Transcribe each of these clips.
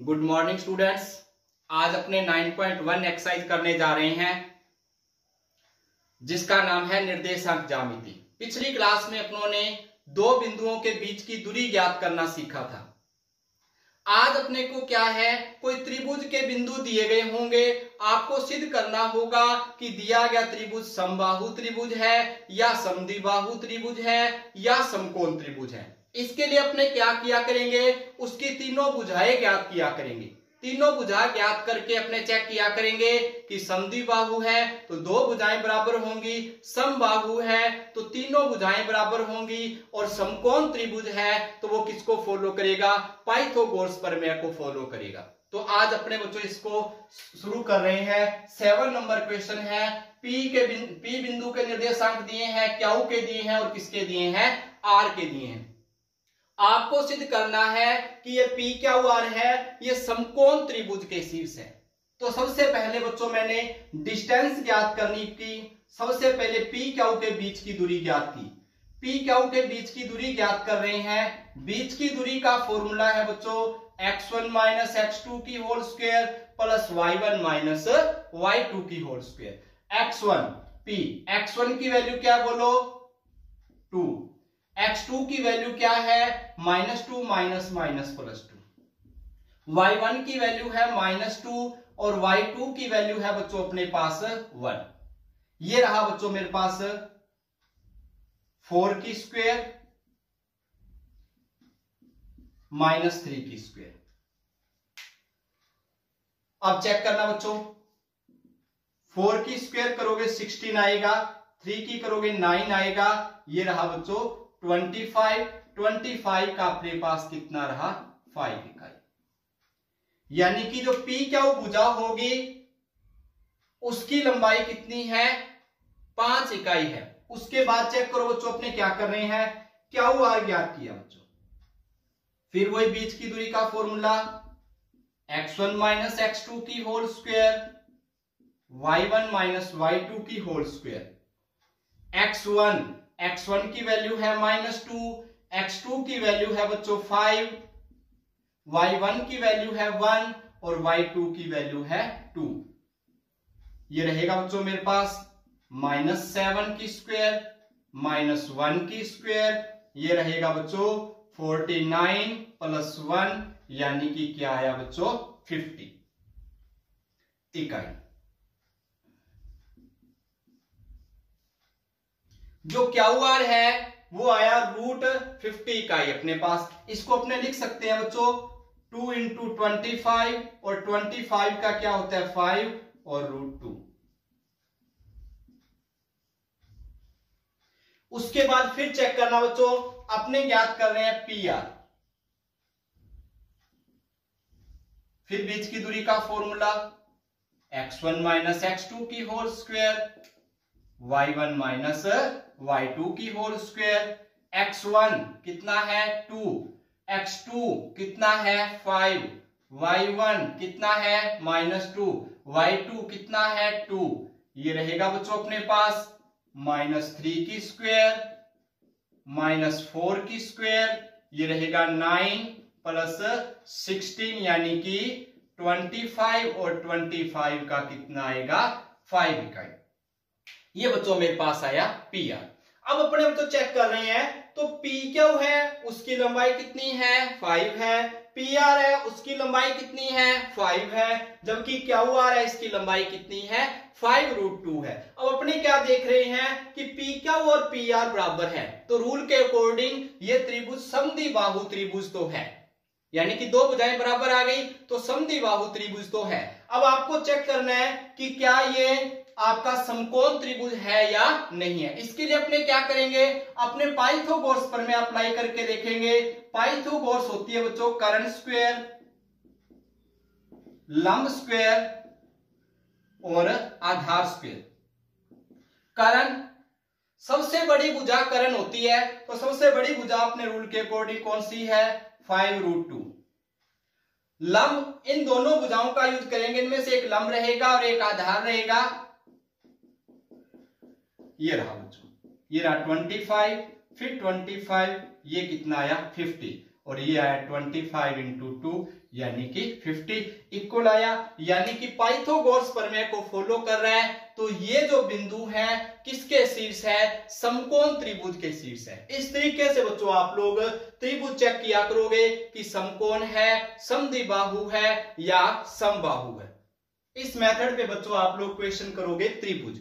Good morning students आज अपने 9.1 exercise करने जा रहे हैं, जिसका नाम है निर्देशांक जामिति पिछली क्लास में अपनों ने दो बिंदुओं के बीच की दूरी ज्ञात करना सीखा था। आज अपने को क्या है? कोई त्रिभुज के बिंदु दिए गए होंगे। आपको सिद्ध करना होगा कि दिया गया त्रिभुज समबाहु त्रिभुज है या समद्विबाहु त्रिभुज है या समकोण त्रिभुज है। इसके लिए अपने क्या किया करेंगे? उसकी तीनों बुझाएँ ज्ञात किया करेंगे। तीनों बुझा ज्ञात करके अपने चेक किया करेंगे कि समद्वि बाहु है तो दो बुझाएँ बराबर होंगी। सम बाहु है तो तीनों बुझाएँ बराबर होंगी। और समकोण त्रिभुज है तो वो किसको फॉलो करेगा? पाइथागोरस प्रमेय को फॉलो करेगा। तो आज अपने बच्चों इसको शुरू कर रहे हैं। सेवन नंबर क्वेश्चन है पी के बिंदु, पी बिंदु के निर्देशांक दिए हैं क्याऊ के दिए हैं और किसके दिए हैं? आर के दिए हैं। आपको सिद्ध करना है कि ये पी क्या आर है? ये समकोण त्रिभुज के शीर्ष है। तो सबसे पहले बच्चों मैंने डिस्टेंस ज्ञात करनी की। सबसे पहले पी क्यू के बीच की दूरी ज्ञात की। पी क्यू के बीच की दूरी ज्ञात कर रहे हैं। बीच की दूरी का फॉर्मूला है बच्चों x one minus x two की whole square plus y one minus y two की whole square x one P x one की वैल्यू क्या बोलो? टू एक्स टू की वैल्यू क्या है? Minus two minus minus plus two y one की value है माइनस टू और वाई टू की वैल्यू है बच्चों अपने पास वन ये रहा बच्चों मेरे पास फोर की स्क्वेयर माइनस थ्री की स्क्वेयर अब चेक करना बच्चों. फोर की स्क्वेयर करोगे सिक्सटीन आएगा थ्री की करोगे नाइन आएगा, ये रहा बच्चों ट्वेंटी फाइव ट्वेंटी फाइव का अपने पास कितना रहा? फाइव इकाई। यानी कि जो पी क्या भुजा होगी, उसकी लंबाई कितनी है? पाँच इकाई है। उसके बाद चेक करो बच्चों, अपने क्या कर रहे हैं? क्या वो आर ज्ञात किया बच्चों। फिर वही बीच की दूरी का formula x one minus x two की whole square y one minus y two की whole square x one x one की वैल्यू है माइनस टू एक्स टू की वैल्यू है बच्चों फाइव वाई वन की वैल्यू है वन और वाई टू की वैल्यू है टू ये रहेगा बच्चों मेरे पास माइनस सेवन की स्क्वेयर माइनस वन की स्क्वेयर ये रहेगा बच्चों फोर्टी नाइन प्लस वन यानी कि क्या आया बच्चों फिफ्टी इकाई। जो क्या आर है, वो आया रूट फिफ्टी इकाई अपने पास। इसको अपने लिख सकते हैं बच्चों टू इंटू ट्वेंटी फाइव और ट्वेंटी फाइव का क्या होता है? फाइव और रूट टू उसके बाद फिर चेक करना बच्चों, अपने ज्ञात कर रहे हैं पी आर फिर बीच की दूरी का formula x one minus x two की whole square y one minus y two की होल स्क्वेयर एक्स वन कितना है? टू एक्स टू कितना है? फाइव वाई वन कितना है? माइनस टू वाई टू कितना है? टू ये रहेगा बच्चों अपने पास। माइनस थ्री की स्क्वेयर माइनस फोर की स्क्वेयर ये रहेगा नाइन प्लस सिक्सटीन यानी कि ट्वेंटी फाइव और ट्वेंटी फाइव का कितना आएगा? फाइव इकाई। ये बच्चों मेरे पास आया पी आर अब अपने हम तो चेक कर रहे हैं तो पी क्यू है? उसकी लंबाई कितनी है? फाइव है। पी आर है, उसकी लंबाई कितनी है? फाइव है। जबकि क्या आर है? इसकी लंबाई कितनी है? फाइव रूट टू है। अब अपने क्या देख रहे हैं कि पी क्यू और पी आर बराबर है। तो रूल के अकॉर्डिंग ये त्रिभुज समधि बाहु त्रिभुज तो है। यानी कि दो बुझाएँ बराबर आ गई तो समधि बाहु त्रिभुज तो है। अब आपको चेक करना है कि क्या ये आपका समकोण त्रिभुज है या नहीं है। इसके लिए अपने क्या करेंगे? अपने पाइथागोरस पर में अप्लाई करके देखेंगे। पाइथागोरस होती है बच्चों करण स्क्वायर लंब स्क्वायर और आधार स्क्वायर करण सबसे बड़ी भुजा करण होती है तो सबसे बड़ी भुजा अपने रूल के अकॉर्डिंग कौन सी है? फाइव रूट टू लंब, इन दोनों भुजाओं का यूज़ करेंगे। इनमें से एक लंब रहेगा और एक आधार रहेगा। ये रहा बच्चों। ये रहा ट्वेंटी फाइव फिर ट्वेंटी फाइव ये कितना आया? फिफ्टी और ये आया ट्वेंटी फाइव इंटू टू यानी कि फिफ्टी इक्वल आया, यानी कि पाइथागोरस प्रमेय को फॉलो कर रहा है। तो ये जो बिंदु है, किसके शीर्ष है? समकोण त्रिभुज के शीर्ष है। इस तरीके से बच्चों आप लोग त्रिभुज चेक किया करोगे कि समकोण है, समद्विबाहु है या समबाहु है। इस मेथड पे बच्चों आप लोग क्वेश्चन करोगे त्रिभुज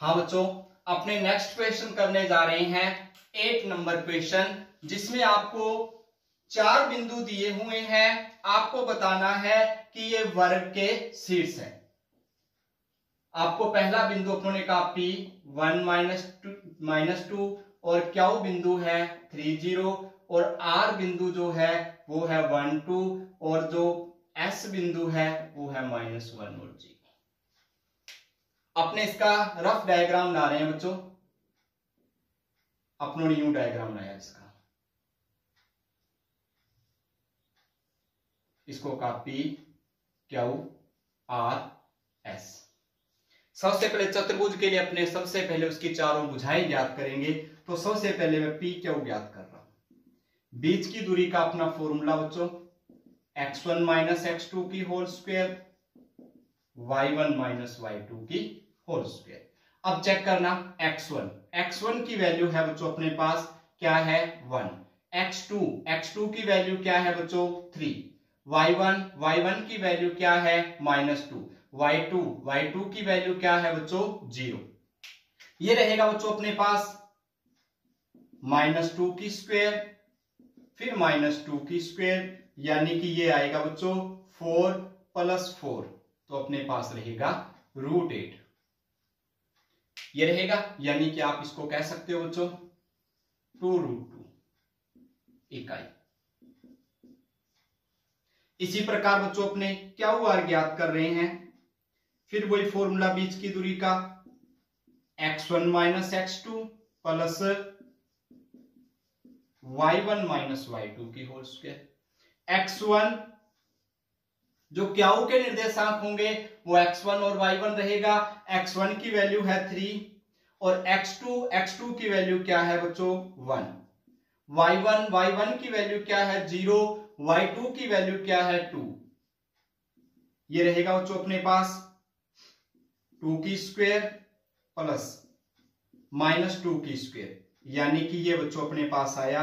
हाँ बच्चों, अपने नेक्स्ट क्वेश्चन करने जा रहे हैं एट नंबर क्वेश्चन जिसमें आपको चार बिंदु दिए हुए हैं। आपको बताना है कि ये वर्ग के शीर्ष है। आपको पहला बिंदु अपनों ने कहा P one minus two minus two और क्या बिंदु है? थ्री ज़ीरो और आर बिंदु जो है, वो है वन टू और जो एस बिंदु है, वो है माइनस वन और जी अपने इसका रफ डायग्राम ला रहे हैं बच्चों। अपनों ने डायग्राम लाया इसका। इसको कॉपी क्यू आर एस सबसे पहले चतुर्भुज के लिए अपने सबसे पहले उसकी चारों बुझाएँ ज्ञात करेंगे। तो सबसे पहले मैं पी क्यू ज्ञात कर रहा हूँ। बीच की दूरी का अपना फॉर्मूला बच्चों x one minus x two की whole square y one minus y two की होल स्क्वेयर। अब चेक करना x1 x1 की वैल्यू है बच्चों अपने पास, क्या है वन x2 x2 की वैल्यू क्या है बच्चों? थ्री y1 y1 की वैल्यू क्या है? Minus two y two y two की वैल्यू क्या है बच्चों? ज़ीरो ये रहेगा बच्चों अपने पास। माइनस टू की स्क्वेयर फिर माइनस टू की स्क्वेयर यानी कि ये आएगा बच्चों फोर प्लस फोर तो अपने पास रहेगा रूट एट ये रहेगा, यानी कि आप इसको कह सकते हो बच्चों, टू रूट टू इकाई। इसी प्रकार बच्चों अपने क्या आर ज्ञात कर रहे हैं? फिर वही फॉर्मूला बीच की दूरी का x one minus x two plus y one minus y two की होल स्क्वायर एक्स वन जो क्याऊ के निर्देशांक होंगे, वो x1 और y1 रहेगा। X1 की वैल्यू है थ्री और x2 x2 की वैल्यू क्या है बच्चों? वन y1 y1 की वैल्यू क्या है ज़ीरो y2 की वैल्यू क्या है टू ये रहेगा बच्चों अपने पास। टू की स्क्वेयर प्लस माइनस टू की स्क्वेयर यानी कि ये बच्चों अपने पास आया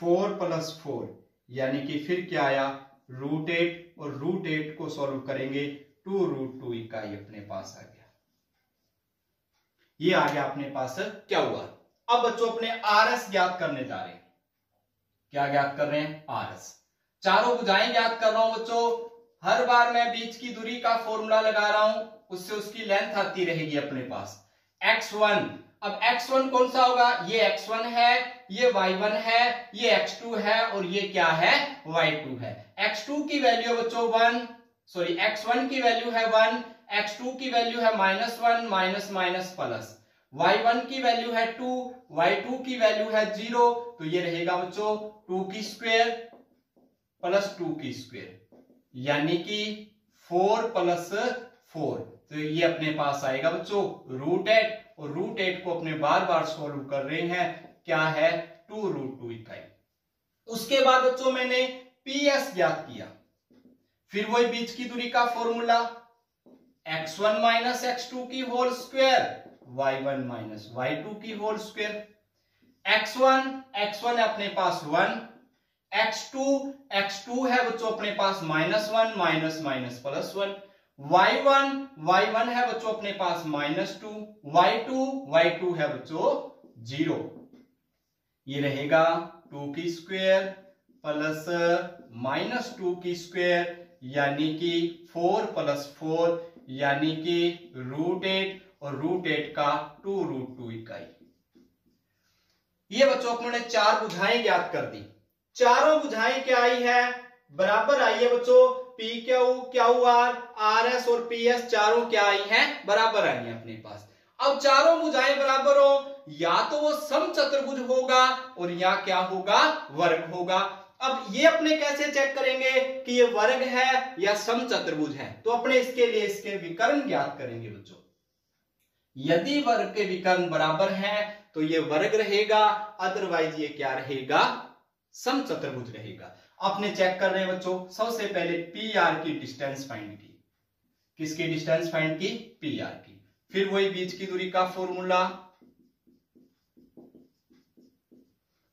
फोर प्लस फोर यानी कि फिर क्या आया? रूट एट और रूट एट को सॉल्व करेंगे। टू रूट टू इकाई अपने पास आ गया। ये आ गया अपने पास। क्या हुआ? अब बच्चों अपने आर एस ज्ञात करने जा रहे हैं। क्या ज्ञात कर रहे हैं? आर एस चारों बुझाएँ ज्ञात कर रहा हूँ बच्चों। हर बार मैं बीच की दूरी का फॉर्मूला लगा रहा हूँ। उससे उसकी लेंथ आती रहेगी अपने पास। एक्स वन अब x1 कौन सा होगा? ये x1 है, ये y1 है, ये x2 है और ये क्या है? Y2 है। X2 की वैल्यू है बच्चों वन सॉरी x1 की वैल्यू है वन x2 की वैल्यू है minus one minus minus plus y1 की वैल्यू है टू y2 की वैल्यू है ज़ीरो तो ये रहेगा बच्चों टू की स्क्वेयर प्लस टू की स्क्वेयर यानी कि फोर प्लस फोर तो ये अपने पास आएगा बच्चों रूट एट और रूट एट को अपने बार बार सोल्व कर रहे हैं, क्या है? टू रूट टू इकाई। उसके बाद बच्चों मैंने पी एस ज्ञात किया। फिर वही बीच की दूरी का formula x one minus x two की whole square y one minus y two की whole square x one x one है अपने पास one x two x two है बच्चों अपने पास minus one minus minus plus one y one y one है बच्चों अपने पास minus two y two y two है बच्चों ज़ीरो ये रहेगा टू की स्क्वेयर प्लस माइनस टू की स्क्वेयर यानी कि फोर प्लस फोर यानी कि रूट एट और रूट एट का टू रूट टू इकाई। ये बच्चों अपनों ने चार बुझाएँ ज्ञात कर दी। चारों बुझाएँ क्या आई है? बराबर आई है बच्चों P Q R R S और पी एस चारों क्या आई हैं? बराबर आई हैं अपने पास। अब चारों भुजाएँ बराबर हो, या तो वो सम चतुर्भुज होगा और या क्या होगा? वर्ग होगा। अब ये अपने कैसे चेक करेंगे कि ये वर्ग है या सम चतुर्भुज है? तो अपने इसके लिए इसके विकर्ण ज्ञात करेंगे बच्चों। यदि वर्ग के विकर्ण बराबर हैं तो ये वर्ग रहेगा अदरवाइज़ ये क्या रहेगा? सम चतुर्भुज रहेगा। अपने चेक कर रहे हैं बच्चों, सबसे पहले पी आर की डिस्टेंस फाइंड की। किसकी डिस्टेंस फाइंड की? पी आर की। फिर वही बीच की दूरी का फॉर्मूला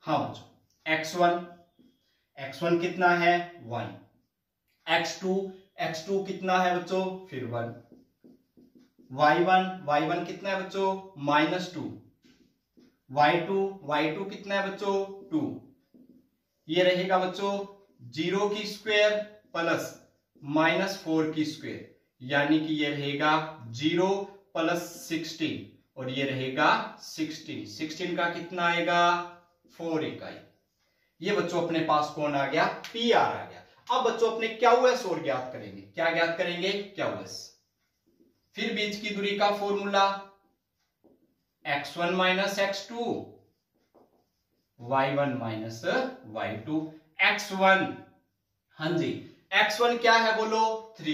हाँ बच्चों एक्स वन एक्स वन कितना है? One x two x two कितना है बच्चों? फिर one y one y one कितना है बच्चों? Minus two y two y two कितना है बच्चों? टू ये रहेगा बच्चों, ज़ीरो की स्क्वायर प्लस माइनस फोर की स्क्वायर यानी कि ये रहेगा ज़ीरो प्लस सिक्सटीन और ये रहेगा सिक्सटीन सिक्सटीन का कितना आएगा? फोर इकाई. ये बच्चों अपने पास कौन आ गया? पी आर आ गया. अब बच्चों अपने क्या हुआ और ज्ञात करेंगे. क्या ज्ञात करेंगे? क्या हुआ फिर बीच की दूरी का formula x one minus x two y one minus y two x one हाँ जी एक्स वन क्या है बोलो? Three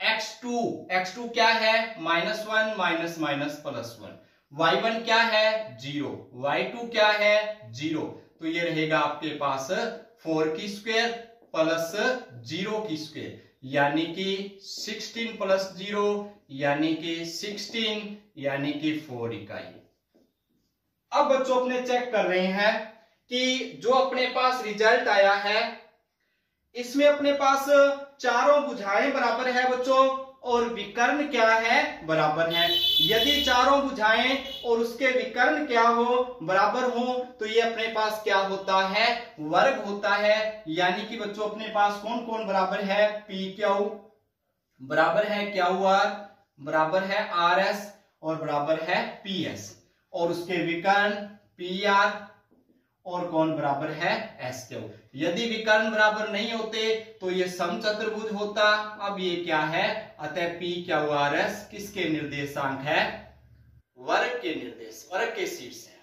x two x two क्या है? Minus one minus minus plus one y one क्या है? ज़ीरो वाई टू क्या है? ज़ीरो तो ये रहेगा आपके पास फोर की स्क्वेयर प्लस ज़ीरो की स्क्वेयर यानी कि 16 प्लस ज़ीरो यानी कि 16 यानी कि फोर इकाई. अब बच्चों अपने चेक कर रहे हैं कि जो अपने पास रिज़ल्ट आया है, इसमें अपने पास चारों बुझाएँ बराबर है बच्चों, और विकर्ण क्या है? बराबर है। यदि चारों बुझाएँ और उसके विकर्ण क्या हो, बराबर हो तो ये अपने पास क्या होता है? वर्ग होता है। यानी कि बच्चों, अपने पास कौन कौन बराबर है? P Q? बराबर है क्या आर बराबर है आर एस और बराबर है पी एस और उसके विकर्ण पी आर और कौन बराबर है? एस क्यू यदि विकर्ण बराबर नहीं होते तो ये सम चतुर्भुज होता। अब ये क्या है? अतः पी क्या आर एस किसके निर्देशांक है? वर्ग के निर्देश, वर्ग के शीर्ष है।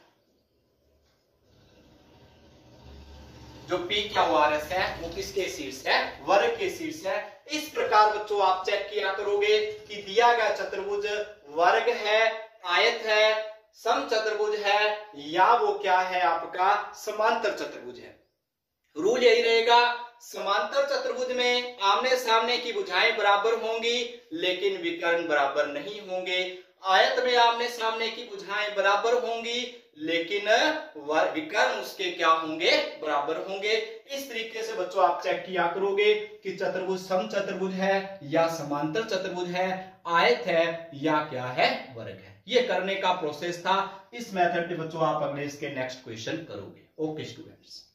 जो पी क्या आर एस है, वो किसके शीर्ष है? वर्ग के शीर्ष है। इस प्रकार बच्चों, आप चेक किया करोगे कि दिया गया चतुर्भुज वर्ग है, आयत है सम चतुर्भुज है, या वो क्या है आपका? समांतर चतुर्भुज है। रूल यही रहेगा, समांतर चतुर्भुज में आमने सामने की बुझाएँ बराबर होंगी, लेकिन विकर्ण बराबर नहीं होंगे। आयत में आमने सामने की बुझाएँ बराबर होंगी, लेकिन विकर्ण उसके क्या होंगे? बराबर होंगे। इस तरीके से बच्चों आप चेक किया करोगे कि चतुर्भुज सम चतुर्भुज है या समांतर चतुर्भुज है, आयत है या क्या है, वर्ग है। ये करने का प्रोसेस था। इस मेथड के बच्चों आप अगले इसके नेक्स्ट क्वेश्चन करोगे। Okay students